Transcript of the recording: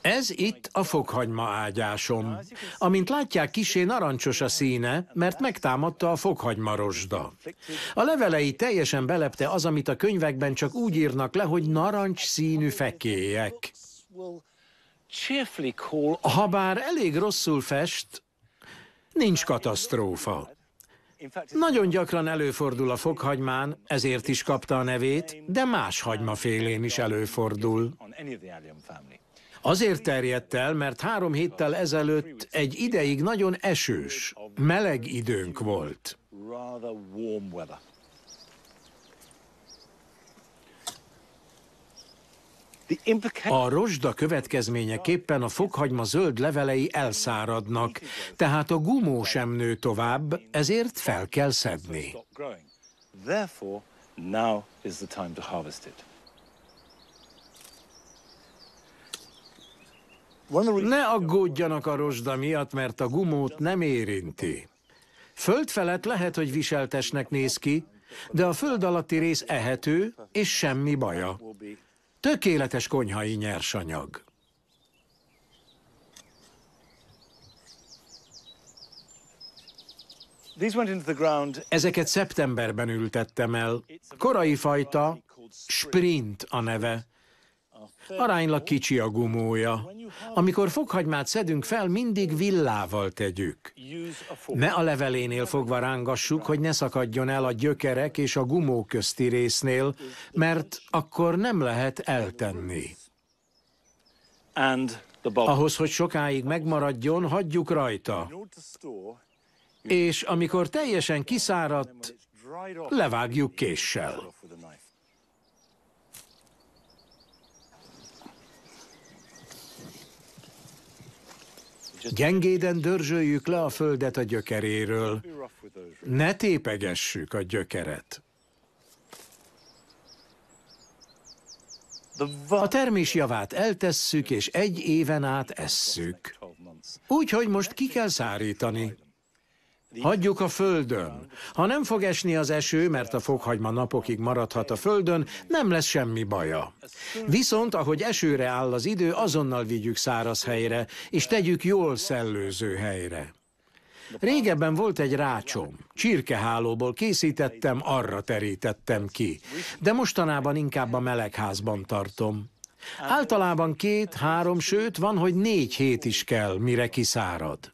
Ez itt a fokhagyma ágyásom. Amint látják, kisé narancsos a színe, mert megtámadta a fokhagyma rozsda. A levelei teljesen belepte az, amit a könyvekben csak úgy írnak le, hogy narancs színű fekélyek. Habár elég rosszul fest, nincs katasztrófa. Nagyon gyakran előfordul a fokhagymán, ezért is kapta a nevét, de más hagymafélén is előfordul. Azért terjedt el, mert három héttel ezelőtt egy ideig nagyon esős, meleg időnk volt. A rozsda következményeképpen a fokhagyma zöld levelei elszáradnak, tehát a gumó sem nő tovább, ezért fel kell szedni. Ne aggódjanak a rozsda miatt, mert a gumót nem érinti. Föld felett lehet, hogy viseltesnek néz ki, de a föld alatti rész ehető, és semmi baja. Tökéletes konyhai nyersanyag. Ezeket szeptemberben ültettem el. Korai fajta, sprint a neve. Aránylag kicsi a gumója. Amikor fokhagymát szedünk fel, mindig villával tegyük. Ne a levelénél fogva rángassuk, hogy ne szakadjon el a gyökerek és a gumó közti résznél, mert akkor nem lehet eltenni. Ahhoz, hogy sokáig megmaradjon, hagyjuk rajta. És amikor teljesen kiszáradt, levágjuk késsel. Gyengéden dörzsöljük le a földet a gyökeréről. Ne tépegessük a gyökeret. A termés javát eltesszük, és egy éven át esszük. Úgyhogy most ki kell szárítani. Hagyjuk a földön. Ha nem fog esni az eső, mert a fokhagyma napokig maradhat a földön, nem lesz semmi baja. Viszont, ahogy esőre áll az idő, azonnal vigyük száraz helyre, és tegyük jól szellőző helyre. Régebben volt egy rácsom, csirkehálóból készítettem, arra terítettem ki, de mostanában inkább a melegházban tartom. Általában két, három, sőt van, hogy négy hét is kell, mire kiszárad.